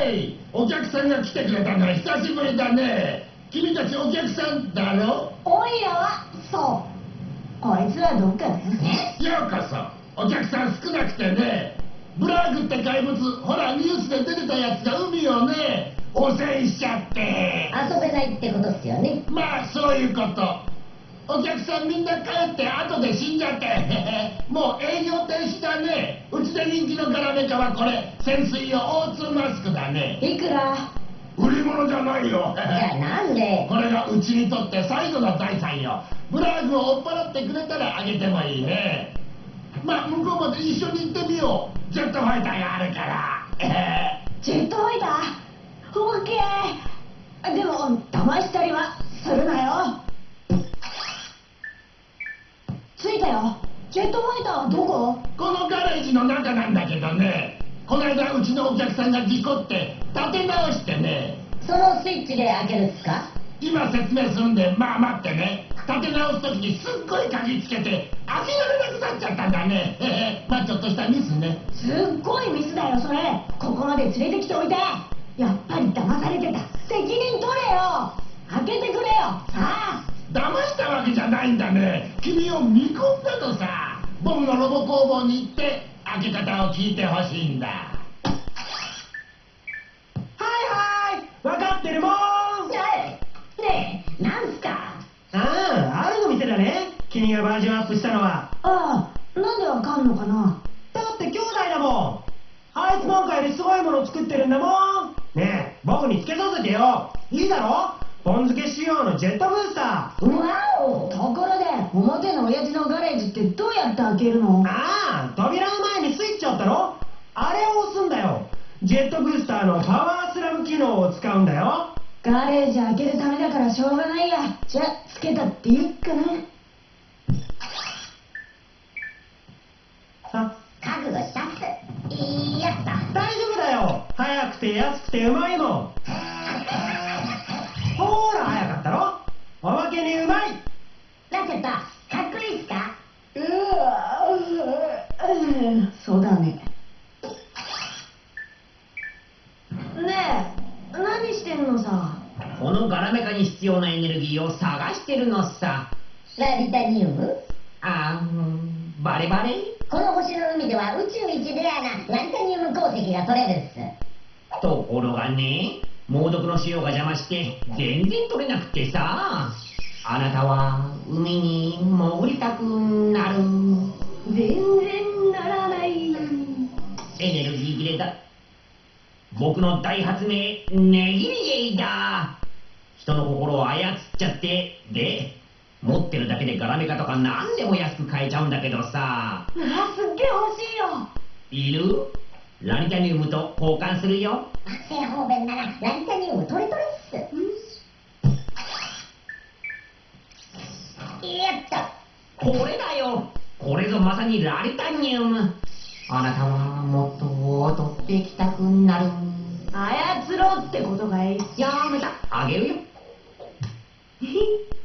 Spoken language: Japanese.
へいお客さんが来てくれたのは久しぶりだね。君たちお客さんだろ？おいらはそう。こいつはどっかだようこそ。お客さん少なくてね。ブラーグって怪物ほらニュースで出てたやつが海をね汚染しちゃって。遊べないってことっすよね。まあそういうことお客さんみんな帰って後で死んじゃって。もう営業停止だね。うちで人気のガラメカはこれ。潜水用 O2 マスクだね。いくら？売り物じゃないよ。じゃあなんで？これがうちにとって最後の財産よ。ブラーグを追っ払ってくれたらあげてもいいね。まあ向こうまで一緒に行ってみよう。ジェットファイターがあるから。ジェットファイター？たよ。ジェットファイターはどこ？このガレージの中なんだけどね。この間うちのお客さんが事故って立て直してね。そのスイッチで開けるっすか？今説明するんでまあ待ってね。立て直す時にすっごい鍵つけて開けられなくなっちゃったんだね。へへまあちょっとしたミスね。すっごいミスだよそれ。ここまで連れてきておいて。やっぱり騙されてた。責任取れよ。開けてくれよ。さあ。騙したわけじゃないんだね。君を見込んだのさ僕のロボ工房に行って開け方を聞いてほしいんだ。はいはい分かってるもん。ねえなんすか？あああるの店だね。君がバージョンアップしたのは。ああなんでわかんのかな？だって兄弟だもん。あいつなんかよりすごいもの作ってるんだもん。ねえ僕につけさせてよ。いいだろ？ポン漬け仕様のジェットブースター。わおところで表の親父のガレージってどうやって開けるの？ああ扉の前にスイッチあったろ。あれを押すんだよ。ジェットブースターのパワースラム機能を使うんだよ。ガレージ開けるためだからしょうがないや。じゃあつけたって言うかな。さ覚悟したっすいいやった大丈夫だよ。早くて安くてうまいもんほーら早かったろ。おまけにうまい。ラチェットかっこいいっすか？うわうんそうだね。ねえ何してんのさ？このガラメカに必要なエネルギーを探してるのさ。ラビタニウム？あーうんバレバレ？この星の海では宇宙一レアなラビタニウム鉱石が取れるっす。ところがね猛毒の塩が邪魔して全然取れなくてさ。あなたは海に潜りたくなる。全然ならないエネルギー切れだ僕の大発明ネギリゲイだ。人の心を操っちゃってで持ってるだけでガラメカとか何でも安く買えちゃうんだけどさ。あすっげえ欲しいよ。いる？ラニタニウムと交換するよ。惑星方便ならラビタニウム取れ取れっす。やった。これだよ。これぞまさにラリタニウム。あなたはもっと踊ってきたくなる。操ろうってことがいい。やめた。あげるよ